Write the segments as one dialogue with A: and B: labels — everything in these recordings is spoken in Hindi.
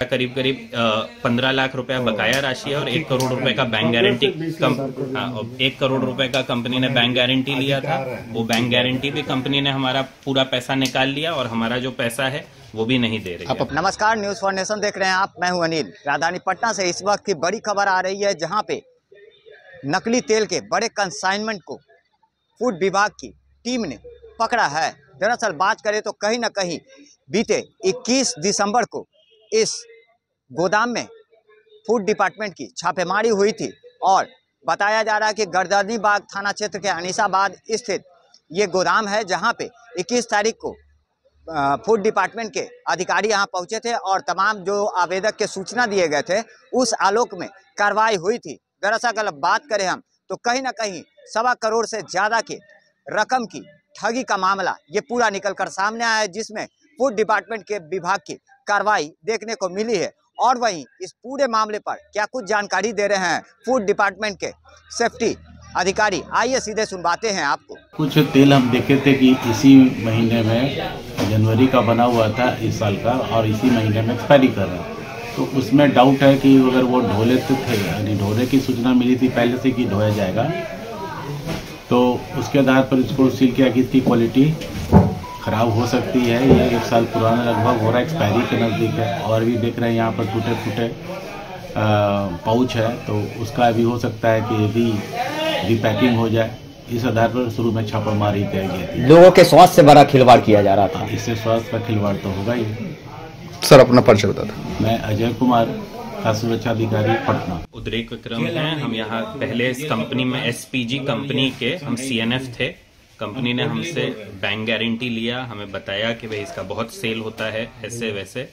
A: करीब करीब पंद्रह लाख रुपया बकाया राशि है और एक करोड़ रुपए का बैंक गारंटी कम हाँ, एक करोड़ रुपए का कंपनी ने बैंक गारंटी लिया था। वो बैंक गारंटी भी कंपनी ने हमारा पूरा पैसा निकाल लिया और हमारा जो पैसा है वो भी नहीं दे रही है।
B: नमस्कार न्यूज़ फॉर नेशन देख रहे हैं आप मैं हूँ अनिल। राजधानी पटना से इस वक्त की बड़ी खबर आ रही है जहाँ पे नकली तेल के बड़े कंसाइनमेंट को फ़ूड विभाग की टीम ने पकड़ा है। दरअसल बात करें तो कहीं ना कहीं बीते 21 दिसंबर को इस गोदाम में फ़ूड डिपार्टमेंट की छापेमारी हुई थी और बताया जा रहा है कि गर्दनी बाग थाना क्षेत्र के अनिसाबाद स्थित ये गोदाम है जहाँ पे 21 तारीख को फ़ूड डिपार्टमेंट के अधिकारी यहाँ पहुँचे थे और तमाम जो आवेदक के सूचना दिए गए थे, उस आलोक में कार्रवाई हुई थी। दरअसल अगर बात करें हम तो कहीं ना कहीं सवा करोड़ से ज़्यादा की रकम की ठगी का मामला ये पूरा निकल कर सामने आया है, जिसमें फ़ूड डिपार्टमेंट के विभाग की कार्रवाई देखने को मिली है और वहीं इस पूरे मामले पर क्या कुछ जानकारी दे रहे हैं फ़ूड डिपार्टमेंट के सेफ्टी अधिकारी? आइए सीधे सुनवाते हैं आपको।
C: कुछ तेल हम देखे थे कि इसी महीने में जनवरी का बना हुआ था इस साल का और इसी महीने में एक्सपायरी कर रहा तो उसमें डाउट है कि अगर वो ढोले तो थे, यानी ढोले की सूचना मिली थी पहले से कि ढोया जाएगा तो उसके आधार पर इसको सील किया कि इसकी क्वालिटी खराब हो सकती है ये एक साल पुराना लगभग हो रहा है एक्सपायरी के नज़दीक है। और भी देख रहे हैं यहाँ पर टूटे फूटे पाउच है तो उसका भी हो सकता है कि यदि रिपैकिंग हो जाए। इस आधार पर शुरू में छापामारी की गई थी।
D: लोगों के स्वास्थ्य से बड़ा खिलवाड़ किया जा रहा था।
C: इससे स्वास्थ्य का खिलवाड़ तो होगा ही।
E: सर अपना परिचय बता दो।
C: मैं अजय कुमार खाद्य सुरक्षा अधिकारी पटना।
A: उद्रेक विक्रम हैं। हम यहाँ पहले इस कंपनी में एसपीजी कंपनी के हम सीएनएफ थे। कंपनी ने हमसे बैंक गारंटी लिया हमें बताया कि भाई इसका बहुत सेल होता है ऐसे वैसे।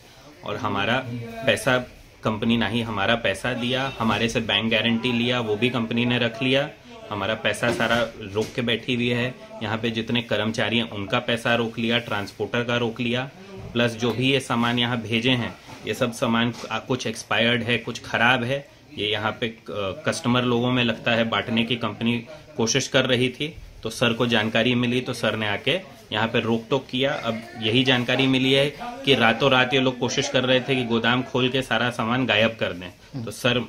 A: और हमारा पैसा कंपनी ना ही हमारा पैसा दिया हमारे से बैंक गारंटी लिया वो भी कंपनी ने रख लिया। हमारा पैसा सारा रोक के बैठी हुई है। यहाँ पे जितने कर्मचारी हैं उनका पैसा रोक लिया ट्रांसपोर्टर का रोक लिया। प्लस जो भी ये सामान यहाँ भेजे हैं ये सब सामान कुछ एक्सपायर्ड है कुछ खराब है। ये यहाँ पे कस्टमर लोगों में लगता है बांटने की कंपनी कोशिश कर रही थी। तो सर को जानकारी मिली तो सर ने आके यहाँ पे रोक टोक किया। अब यही जानकारी मिली है कि रातों रात ये लोग कोशिश कर रहे थे कि गोदाम खोल के सारा सामान गायब कर दें। तो सर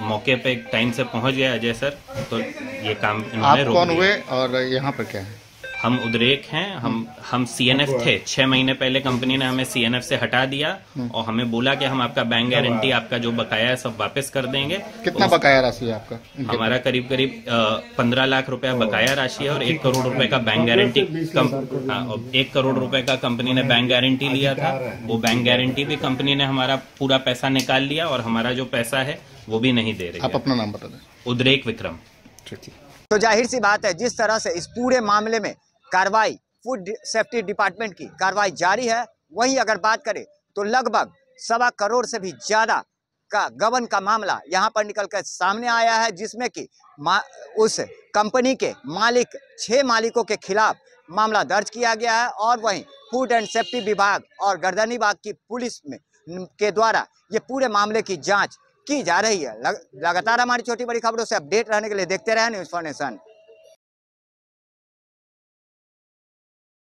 A: मौके पे टाइम से पहुँच गया अजय सर। तो ये काम इन्होंने रोक
E: कौन हुए और यहाँ पर क्या है?
A: हम उद्रेक हैं हम हम सीएनएफ थे। छह महीने पहले कंपनी ने हमें सीएनएफ से हटा दिया और हमें बोला कि हम आपका बैंक गारंटी आपका जो बकाया है सब वापस कर देंगे।
E: कितना
A: तो
E: बकाया राशि है आपका?
A: हमारा करीब करीब पंद्रह लाख रुपया बकाया राशि है और एक करोड़ रुपए का बैंक गारंटी कम हाँ, एक करोड़ रुपए का कंपनी ने बैंक गारंटी लिया था। वो बैंक गारंटी भी कंपनी ने हमारा पूरा पैसा निकाल लिया और हमारा जो पैसा है वो भी नहीं दे रही
E: आप अपना नाम बता दें।
A: उद्रेक विक्रम।
E: ठीक।
B: तो ज़ाहिर सी बात है जिस तरह से इस पूरे मामले में कार्रवाई फ़ूड सेफ्टी डिपार्टमेंट की कार्रवाई जारी है वहीं अगर बात करें तो लगभग सवा करोड़ से भी ज़्यादा का गबन का मामला यहाँ पर निकल कर सामने आया है जिसमें कि उस कंपनी के मालिक छह मालिकों के खिलाफ मामला दर्ज किया गया है और वहीं फ़ूड एंड सेफ्टी विभाग और गर्दनी बाग की पुलिस में के द्वारा ये पूरे मामले की जाँच की जा रही है। लग, लगातार हमारी छोटी बड़ी खबरों से अपडेट रहने के लिए देखते रहे न्यूज़ फॉर